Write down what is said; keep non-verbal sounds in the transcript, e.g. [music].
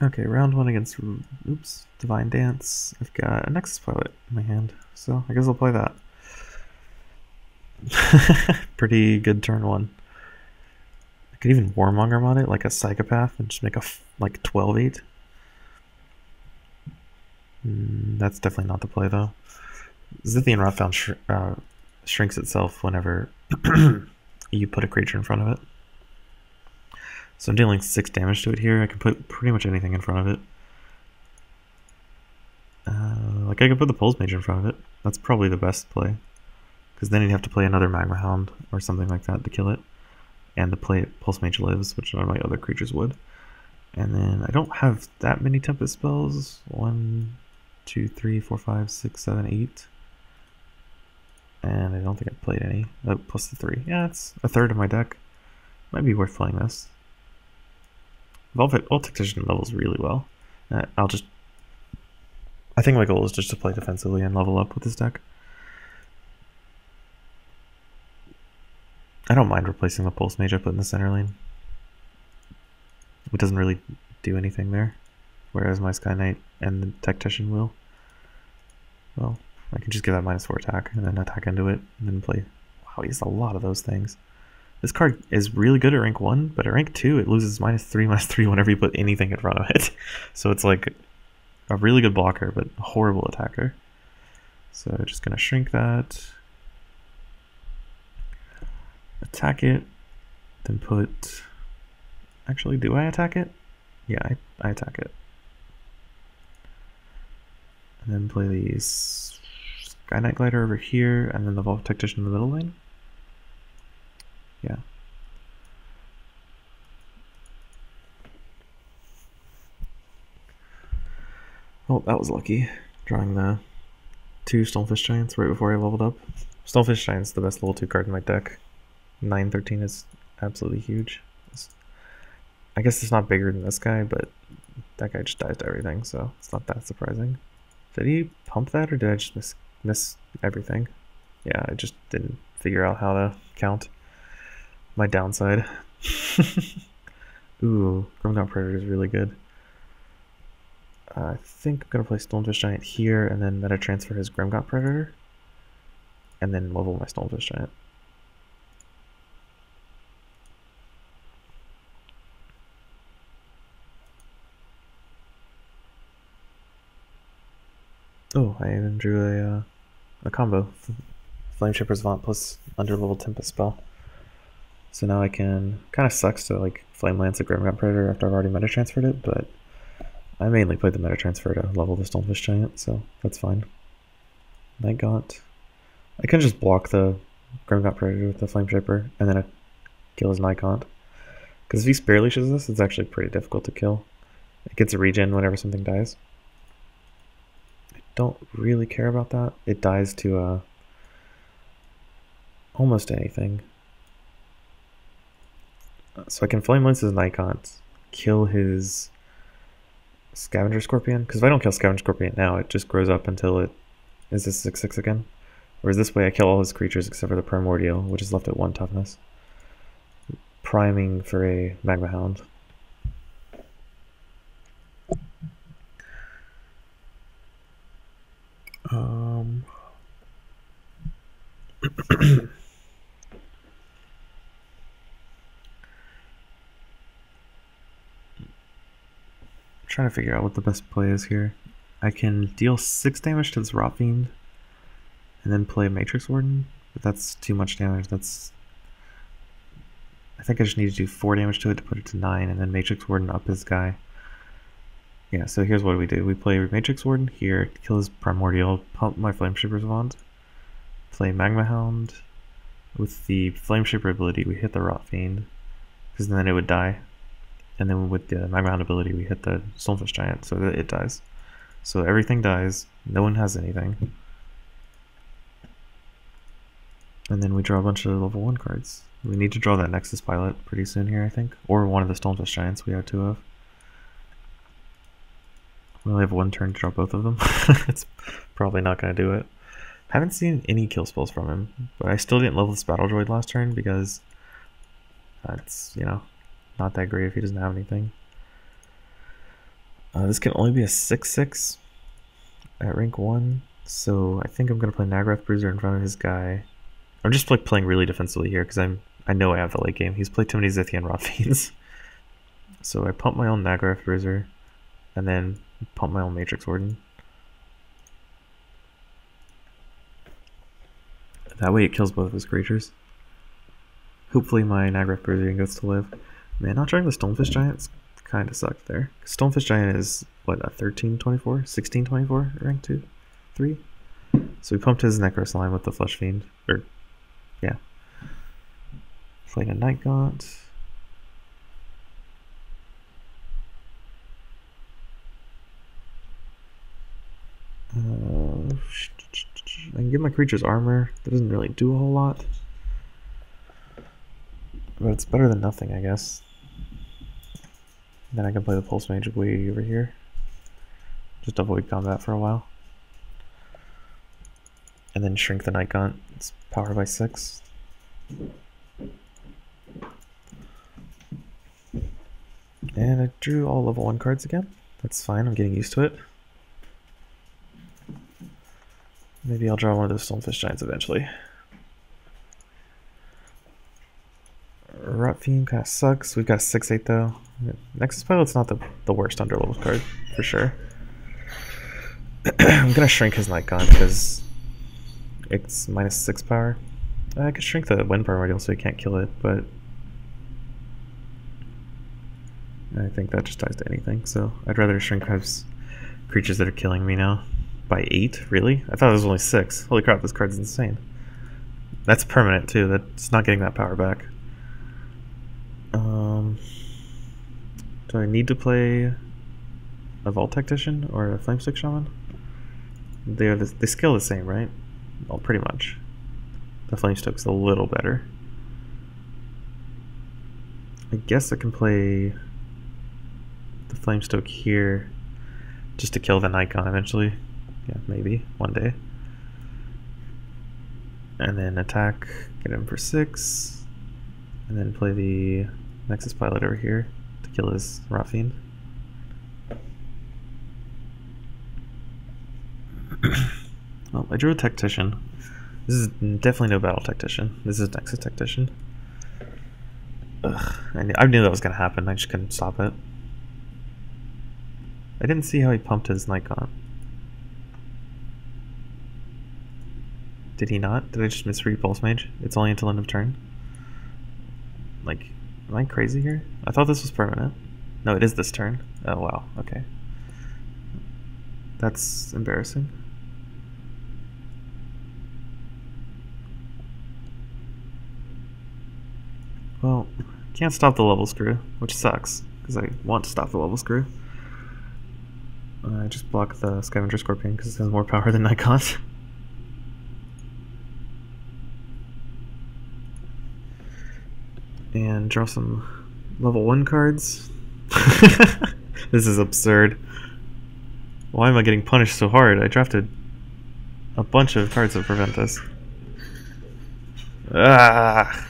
Okay, round one against, oops, Divine Dance. I've got a Nexus Pilot in my hand, so I guess I'll play that. [laughs] Pretty good turn one. I could even Warmonger on it, like a Psychopath, and just make a, like, 12-8. Mm, that's definitely not the play, though. Zithian Wrathbound sh uh, shrinks itself whenever [clears throat] you put a creature in front of it. So I'm dealing 6 damage to it here. I can put pretty much anything in front of it. Uh, like I could put the Pulse Mage in front of it. That's probably the best play. Because then you'd have to play another Magma Hound or something like that to kill it. And the play Pulse Mage lives, which none of my other creatures would. And then I don't have that many Tempest spells. One, two, three, four, five, six, seven, eight. And I don't think I've played any. Oh, plus the three. Yeah, it's a third of my deck. Might be worth playing this. Velvet Ult Tactician levels really well. Uh, I'll just... I think my goal is just to play defensively and level up with this deck. I don't mind replacing the Pulse Mage I put in the center lane. It doesn't really do anything there, whereas my Sky Knight and the Tactician will. Well, I can just give that minus 4 attack and then attack into it and then play. Wow, he has a lot of those things. This card is really good at rank 1, but at rank 2 it loses minus 3, minus 3 whenever you put anything in front of it. [laughs] So it's like a really good blocker, but a horrible attacker. So just going to shrink that. Attack it. Then put... Actually, do I attack it? Yeah, I, I attack it. And then play the Sky Knight Glider over here, and then the Vault Tactician in the middle lane. Yeah. Oh, that was lucky. Drawing the two Stonefish Giants right before I leveled up. Stonefish Giant's the best level 2 card in my deck. 913 is absolutely huge. I guess it's not bigger than this guy, but that guy just dies to everything, so it's not that surprising. Did he pump that, or did I just miss, miss everything? Yeah, I just didn't figure out how to count my downside. [laughs] Ooh, Grimgaunt Predator is really good. Uh, I think I'm going to play Stonefish Giant here and then meta transfer his Grimgaunt Predator. And then level my Stonefish Giant. Oh, I even drew a, uh, a combo. [laughs] Flameshaper's Wand plus underlevel Tempest spell. So now I can, kind of sucks to like Flame Lance a Grimgaunt Predator after I've already meta transferred it, but I mainly played the meta transfer to level the Stonefish Giant, so that's fine. Gaunt. I can just block the Grimgaunt Predator with the Flameshaper and then I kill his Gaunt. Because if he Spirit Leashes this, it's actually pretty difficult to kill. It gets a regen whenever something dies. I don't really care about that. It dies to uh, almost anything. So I can Flame Lance his Night kill his Scavenger Scorpion. Because if I don't kill Scavenger Scorpion now, it just grows up until it is this 6-6 again. Whereas this way I kill all his creatures except for the Primordial, which is left at 1 toughness. Priming for a Magma Hound. Um... [clears throat] trying to figure out what the best play is here. I can deal 6 damage to this Rot Fiend and then play Matrix Warden, but that's too much damage. That's I think I just need to do 4 damage to it to put it to 9 and then Matrix Warden up his guy. Yeah, so here's what we do. We play Matrix Warden here, kill his Primordial, pump my Flameshaper's Wand, play Magma Hound. With the Flameshaper ability, we hit the Rot Fiend, because then it would die and then with the Magma ability, we hit the Stonefish Giant, so that it dies. So everything dies, no one has anything. And then we draw a bunch of level 1 cards. We need to draw that Nexus Pilot pretty soon here, I think. Or one of the Stonefish Giants we have two of. We only have one turn to draw both of them. [laughs] it's probably not going to do it. Haven't seen any kill spells from him, but I still didn't level this Battle Droid last turn because that's, you know, not that great if he doesn't have anything. Uh, this can only be a 6-6 at rank 1, so I think I'm going to play Nagrath Bruiser in front of his guy. I'm just like playing really defensively here because I'm I know I have the late game. He's played too many Zithian Rot [laughs] Fiends. so I pump my own Nagrath Bruiser and then pump my own Matrix Warden. That way it kills both of his creatures. Hopefully my Nagrath Bruiser gets to live. Man, not trying the Stonefish Giants kind of sucked there. Stonefish Giant is, what, a 1324? 1624 rank 2? 3? So we pumped his Necro Slime with the Flesh Fiend. Or, yeah. Played a Night Gaunt. Uh, I can give my creatures armor. That doesn't really do a whole lot. But it's better than nothing, I guess. Then I can play the Pulse Mage way over here. Just avoid combat for a while. And then shrink the Night Gaunt. It's power by 6. And I drew all level 1 cards again. That's fine, I'm getting used to it. Maybe I'll draw one of those Stonefish Giants eventually. Rot Fiend kind of sucks. We've got a 6-8 though. Nexus Pilot's not the, the worst underlevel card, for sure. [clears throat] I'm gonna shrink his Night Gaunt because it's minus 6 power. I could shrink the Wind Primordial so he can't kill it, but I think that just ties to anything, so I'd rather shrink his creatures that are killing me now. By 8? Really? I thought it was only 6. Holy crap, this card's insane. That's permanent too, that's not getting that power back. Um, do I need to play a Vault Tactician or a Flamestick Shaman? They are the, they scale the same, right? Well, pretty much. The Flamestick's a little better. I guess I can play the Flamestoke here just to kill the Nikon eventually. Yeah, maybe one day. And then attack, get him for six, and then play the Nexus Pilot over here Rot Fiend. [coughs] well, I drew a Tactician. This is definitely no Battle Tactician. This is Nexus Tactician. Ugh, I knew, I knew that was going to happen. I just couldn't stop it. I didn't see how he pumped his Nikon. Did he not? Did I just misread Pulse Mage? It's only until end of turn? Like, am I crazy here? I thought this was permanent. No, it is this turn. Oh, wow. Okay. That's embarrassing. Well, can't stop the level screw, which sucks, because I want to stop the level screw. I just block the Scavenger Scorpion because it has more power than Night [laughs] and draw some level 1 cards. [laughs] this is absurd. Why am I getting punished so hard? I drafted a bunch of cards to prevent this. Ah!